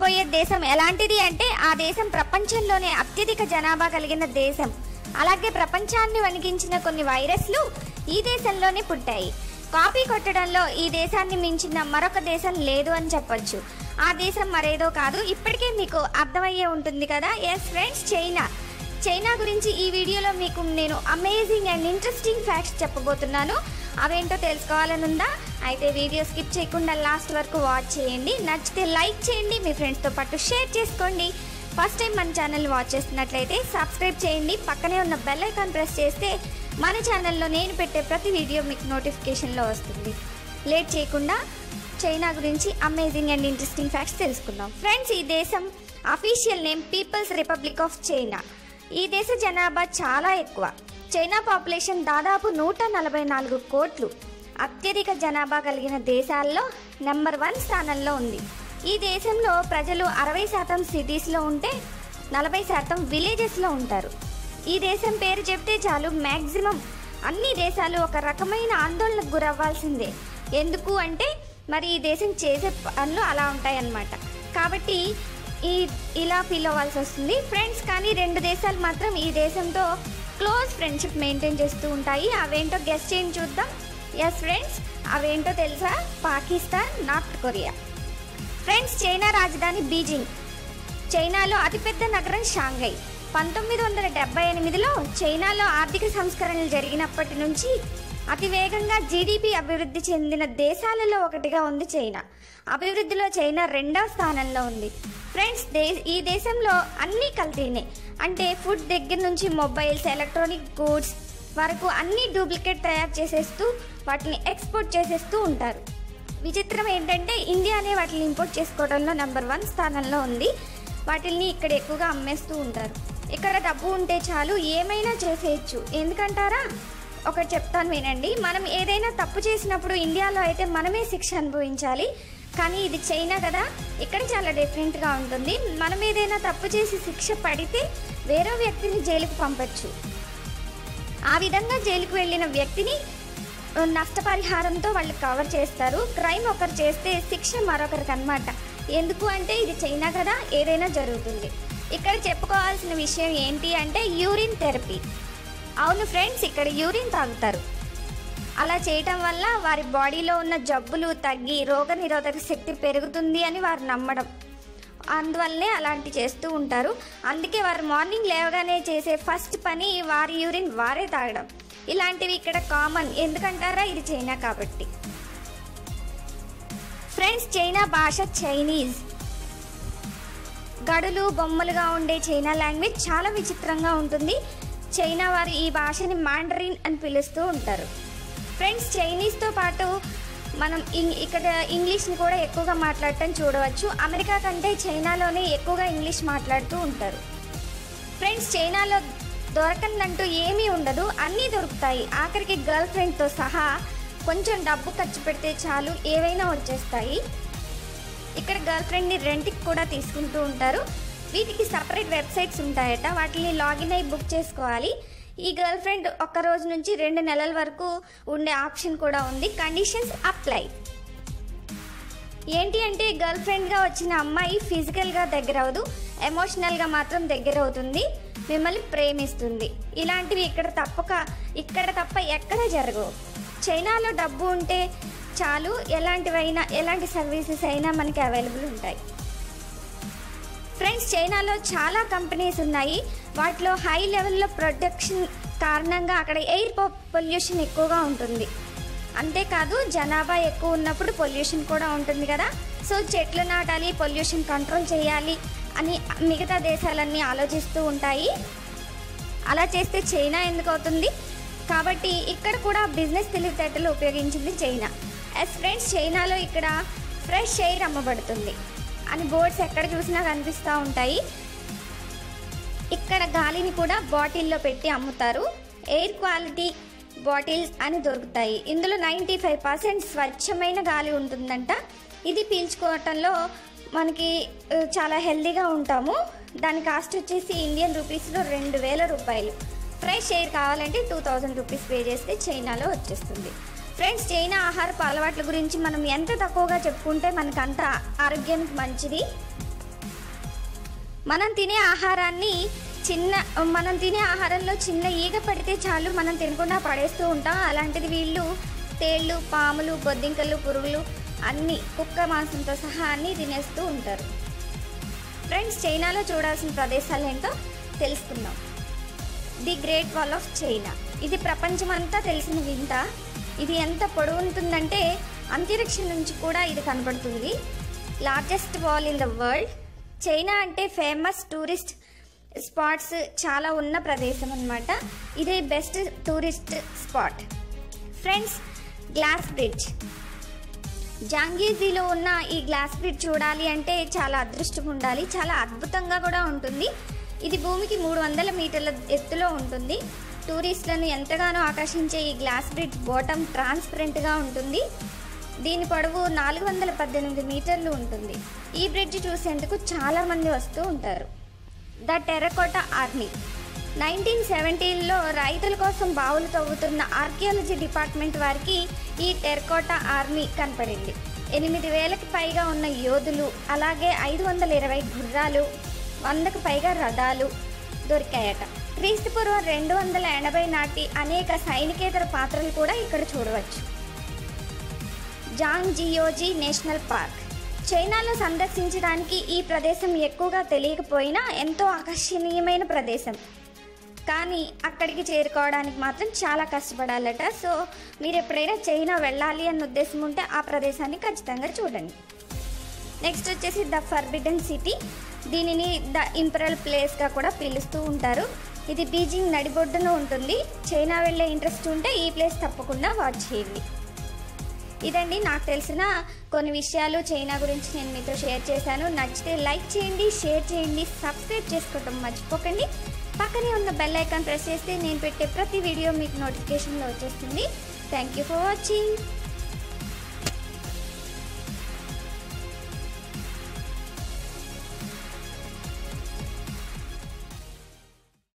చెప్పబోయే దేశం ఎలాంటిది అంటే ఆ దేశం ప్రపంచంలోనే అత్యధిక జనాభా కలిగిన దేశం. అలాగే ప్రపంచాన్ని వణికించిన కొన్ని వైరస్లు ఈ దేశంలోనే పుట్టాయి. కాపీ కొట్టడంలో ఈ దేశాన్ని మించిన మరొక దేశం లేదు అని చెప్పొచ్చు. ఆ దేశం మరేదో కాదు. ఇప్పటికే మీకు అర్థమయ్యే ఉంటుంది కదా? ఎస్ ఫ్రెండ్స్ చైనా చైనా గురించి ఈ వీడియోలో మీకు నేను అమేజింగ్ అండ్ ఇంట్రెస్టింగ్ ఫ్యాక్ట్స్ చెప్పబోతున్నాను. అవేంటో తెలుసుకోవాలని ఉందా అయితే వీడియో స్కిప్ చేయకుండా లాస్ట్ వరకు వాచ్ చేయండి. నచ్చితే లైక్ చేయండి మీ ఫ్రెండ్స్తో పాటు షేర్ చేసుకోండి. ఫస్ట్ టైం మన ఛానల్ వాచ్ చేస్తున్నట్లయితే సబ్స్క్రైబ్ చేయండి. పక్కనే ఉన్న బెల్ ఐకాన్ ప్రెస్ చేస్తే మన ఛానల్లో నేను పెట్టే ప్రతి వీడియో మీకు నోటిఫికేషన్లో వస్తుంది. లేట్ చేయకుండా చైనా గురించి అమేజింగ్ అండ్ ఇంట్రెస్టింగ్ ఫ్యాక్ట్స్ తెలుసుకుందాం. ఫ్రెండ్స్ ఈ దేశం official name people's republic of China. ఈ దేశ జనాభా చాలా ఎక్కువ. చైనా పాపులేషన్ దాదాపు నూట నలభై నాలుగు కోట్లు. అత్యధిక జనాభా కలిగిన దేశాల్లో నెంబర్ వన్ స్థానంలో ఉంది. ఈ దేశంలో ప్రజలు అరవై శాతం సిటీస్లో ఉంటే నలభై శాతం విలేజెస్లో ఉంటారు. ఈ దేశం పేరు చెప్తే చాలు మ్యాక్సిమం అన్ని దేశాలు ఒక రకమైన ఆందోళనకు గురవ్వాల్సిందే. ఎందుకు అంటే మరి ఈ దేశం చేసే పనులు అలా ఉంటాయన్నమాట. కాబట్టి ఈ ఇలా ఫీల్ అవ్వాల్సి వస్తుంది. ఫ్రెండ్స్ కానీ రెండు దేశాలు మాత్రం ఈ దేశంతో క్లోజ్ ఫ్రెండ్షిప్ మెయింటైన్ చేస్తూ ఉంటాయి. అవేంటో గెస్ట్ చేయండి చూద్దాం. ఎస్ ఫ్రెండ్స్ అవేంటో తెలుసా? Pakistan north Korea. Friends China రాజధాని బీజింగ్. చైనాలో అతిపెద్ద నగరం షాంఘై. పంతొమ్మిది వందల డెబ్బై ఎనిమిదిలో చైనాలో ఆర్థిక సంస్కరణలు జరిగినప్పటి నుంచి అతి వేగంగా జీడిపి అభివృద్ధి చెందిన దేశాలలో ఒకటిగా ఉంది చైనా. అభివృద్ధిలో చైనా రెండవ స్థానంలో ఉంది. ఫ్రెండ్స్ దే ఈ దేశంలో అన్నీ కల్తీనే. అంటే ఫుడ్ దగ్గర నుంచి మొబైల్స్ ఎలక్ట్రానిక్ గూడ్స్ వరకు అన్ని డూప్లికేట్ తయారు చేసేస్తూ వాటిని ఎక్స్పోర్ట్ చేసేస్తూ ఉంటారు. విచిత్రం ఏంటంటే ఇండియానే వాటిని ఇంపోర్ట్ చేసుకోవడంలో నెంబర్ వన్ స్థానంలో ఉంది. వాటిని ఇక్కడ ఎక్కువగా అమ్మేస్తూ ఉంటారు. ఇక్కడ డబ్బు ఉంటే చాలు ఏమైనా చేసేయచ్చు. ఎందుకంటారా? ఒకటి చెప్తాను వినండి. మనం ఏదైనా తప్పు చేసినప్పుడు ఇండియాలో అయితే మనమే శిక్ష అనుభవించాలి. కానీ ఇది చైనా కదా. ఇక్కడ చాలా డిఫరెంట్గా ఉంటుంది. మనం ఏదైనా తప్పు చేసి శిక్ష పడితే వేరే వ్యక్తిని జైలుకు పంపచ్చు. ఆ విధంగా జైలుకు వెళ్ళిన వ్యక్తిని నష్టపరిహారంతో వాళ్ళు కవర్ చేస్తారు. క్రైమ్ ఒకరు చేస్తే శిక్ష మరొకరికి అనమాట ఎందుకు అంటే ఇది చైనా కదా ఏదైనా జరుగుతుంది. ఇక్కడ చెప్పుకోవాల్సిన విషయం ఏంటి అంటే యూరిన్ థెరపీ. అవును ఫ్రెండ్స్ ఇక్కడ యూరిన్ తాగుతారు. అలా చేయటం వల్ల వారి బాడీలో ఉన్న జబ్బులు తగ్గి రోగ నిరోధక శక్తి పెరుగుతుంది అని వారు నమ్మడం. అందువల్లనే అలాంటి చేస్తూ ఉంటారు. అందుకే వారు మార్నింగ్ లేవగానే చేసే ఫస్ట్ పని వారి యూరిన్ వారే తాగడం. ఇలాంటివి ఇక్కడ కామన్. ఎందుకంటారా? ఇది చైనా కాబట్టి. ఫ్రెండ్స్ చైనా భాష చైనీస్. గడులు బొమ్మలుగా ఉండే చైనా లాంగ్వేజ్ చాలా విచిత్రంగా ఉంటుంది. చైనా వారు ఈ భాషని మాండరిన్ అని పిలుస్తూ ఉంటారు. ఫ్రెండ్స్ చైనీస్తో పాటు మనం ఇం- ఇక్కడ ఇంగ్లీష్ని కూడా ఎక్కువగా మాట్లాడటం చూడవచ్చు. అమెరికా కంటే చైనాలోనే ఎక్కువగా ఇంగ్లీష్ మాట్లాడుతూ ఉంటారు. ఫ్రెండ్స్ చైనాలో దొరకందంటూ ఏమీ ఉండదు. అన్నీ దొరుకుతాయి. ఆఖరికి గర్ల్ ఫ్రెండ్తో సహా కొంచెం డబ్బు ఖర్చు పెడితే చాలు ఏవైనా వచ్చేస్తాయి. ఇక్కడ గర్ల్ ఫ్రెండ్ని రెంట్కి కూడా తీసుకుంటూ ఉంటారు. వీటికి సపరేట్ వెబ్సైట్స్ ఉంటాయట. వాటిని లాగిన్ అయి బుక్ చేసుకోవాలి. ఈ గర్ల్ ఫ్రెండ్ ఒక్క రోజు నుంచి రెండు నెలల వరకు ఉండే ఆప్షన్ కూడా ఉంది. కండిషన్స్ అప్లై ఏంటి అంటే గర్ల్ ఫ్రెండ్గా వచ్చిన అమ్మాయి ఫిజికల్గా దగ్గర అవదు ఎమోషనల్గా మాత్రం దగ్గర అవుతుంది. మిమ్మల్ని ప్రేమిస్తుంది. ఇలాంటివి ఇక్కడ తప్పక ఇక్కడ తప్ప ఎక్కడ జరగవు. చైనాలో డబ్బు ఉంటే చాలు. ఎలాంటివైనా ఎలాంటి సర్వీసెస్ అయినా మనకి అవైలబుల్ ఉంటాయి. ఫ్రెండ్స్ చైనాలో చాలా కంపెనీస్ ఉన్నాయి. వాటిలో హై లెవెల్లో ప్రొడక్షన్ కారణంగా అక్కడ ఎయిర్ పొల్యూషన్ ఎక్కువగా ఉంటుంది. అంతేకాదు జనాభా ఎక్కువ ఉన్నప్పుడు పొల్యూషన్ కూడా ఉంటుంది కదా. సో చెట్లు నాటాలి పొల్యూషన్ కంట్రోల్ చేయాలి అని మిగతా దేశాలన్నీ ఆలోచిస్తూ ఉంటాయి. అలా చేస్తే చైనా ఎందుకు అవుతుంది? కాబట్టి ఇక్కడ కూడా బిజినెస్ తెలివితేటలు ఉపయోగించింది చైనా. ఎస్ ఫ్రెండ్స్ చైనాలో ఇక్కడ ఫ్రెష్ ఎయిర్ అమ్మబడుతుంది. అని బోర్డ్స్ ఎక్కడ చూసినా కనిపిస్తూ ఉంటాయి. ఇక్కడ గాలిని కూడా బాటిల్లో పెట్టి అమ్ముతారు. ఎయిర్ క్వాలిటీ బాటిల్స్ అని దొరుకుతాయి. ఇందులో నైంటీ ఫైవ్ పర్సెంట్ స్వచ్ఛమైన గాలి ఉంటుందంట. ఇది పీల్చుకోవటంలో మనకి చాలా హెల్దీగా ఉంటాము. దాని కాస్ట్ వచ్చేసి ఇండియన్ రూపీస్లో రెండు వేల రూపాయలు. ఫ్రెష్ ఎయిర్ కావాలంటే టూ థౌజండ్ రూపీస్ పే చేస్తే చైనాలో వచ్చేస్తుంది. ఫ్రెండ్స్ చైనా ఆహారపు అలవాట్ల గురించి మనం ఎంత తక్కువగా చెప్పుకుంటే మనకంత అంత ఆరోగ్యానికి మంచిది. మనం తినే ఆహారాన్ని చిన్న మనం తినే ఆహారంలో చిన్న ఈగ పడితే చాలు మనం తినకుండా పడేస్తూ ఉంటాం. అలాంటిది వీళ్ళు తేళ్ళు పాములు బొద్దింకలు పురుగులు అన్నీ కుక్క మాంసంతో సహా అన్నీ తినేస్తూ ఉంటారు. ఫ్రెండ్స్ చైనాలో చూడాల్సిన ప్రదేశాలు ఏంటో తెలుసుకుందాం. The great wall of China. ఇది ప్రపంచమంతా తెలిసిన వింత. ఇది ఎంత పొడవు ఉంటుందంటే అంతరిక్షం నుంచి కూడా ఇది కనబడుతుంది. Largest wall in the world China అంటే ఫేమస్ టూరిస్ట్ స్పాట్స్ చాలా ఉన్న ప్రదేశం అన్నమాట. ఇది best tourist spot friends glass bridge జాంగీజీలో ఉన్న ఈ గ్లాస్ బ్రిడ్జ్ చూడాలి అంటే చాలా అదృష్టం ఉండాలి. చాలా అద్భుతంగా కూడా ఉంటుంది. ఇది భూమికి మూడు వందల మీటర్ల ఎత్తులో ఉంటుంది. టూరిస్టులను ఎంతగానో ఆకర్షించే ఈ గ్లాస్ బ్రిడ్జ్ బోటం ట్రాన్స్పరెంట్గా ఉంటుంది. దీని పొడవు నాలుగు వందల పద్దెనిమిది మీటర్లు ఉంటుంది. ఈ బ్రిడ్జ్ చూసేందుకు చాలామంది వస్తూ ఉంటారు. The టెరకోట army. నైన్టీన్ సెవెంటీన్లో రైతుల కోసం బావులు తవ్వుతున్న ఆర్కియాలజీ డిపార్ట్మెంట్ వారికి ఈ టెర్కోటా ఆర్మీ కనపడింది. ఎనిమిది వేలకు పైగా ఉన్న యోధులు అలాగే ఐదు వందల ఇరవై గుర్రాలు వందకు పైగా రథాలు దొరికాయట. క్రీస్తుపూర్వం రెండు వందల ఎనభై నాటి అనేక సైనికేతర పాత్రలు కూడా ఇక్కడ చూడవచ్చు. Zhangjiajie national park. చైనాలో సందర్శించడానికి ఈ ప్రదేశం ఎక్కువగా తెలియకపోయినా ఎంతో ఆకర్షణీయమైన ప్రదేశం. కానీ అక్కడికి చేరుకోవడానికి మాత్రం చాలా కష్టపడాలట. సో మీరు ఎప్పుడైనా చైనా వెళ్ళాలి అన్న ఉద్దేశం ఉంటే ఆ ప్రదేశాన్ని ఖచ్చితంగా చూడండి. నెక్స్ట్ వచ్చేసి ద ఫర్బిడన్ సిటీ. దీనిని ద ఇంపరల్ ప్లేస్గా కూడా పిలుస్తూ ఉంటారు. ఇది బీజింగ్ నడిబొడ్డున ఉంటుంది. చైనా వెళ్ళే ఇంట్రెస్ట్ ఉంటే ఈ ప్లేస్ తప్పకుండా వాచ్ చేయండి. ఇదండి నాకు తెలిసిన కొన్ని విషయాలు చైనా గురించి నేను మీతో షేర్ చేశాను. నచ్చితే లైక్ చేయండి షేర్ చేయండి సబ్స్క్రైబ్ చేసుకోవటం మర్చిపోకండి. పక్కనే ఉన్న బెల్ ఐకాన్ ప్రెస్ చేస్తే నేను పెట్టే ప్రతి వీడియో మీకు నోటిఫికేషన్లో వచ్చేస్తుంది. Thank you for watching.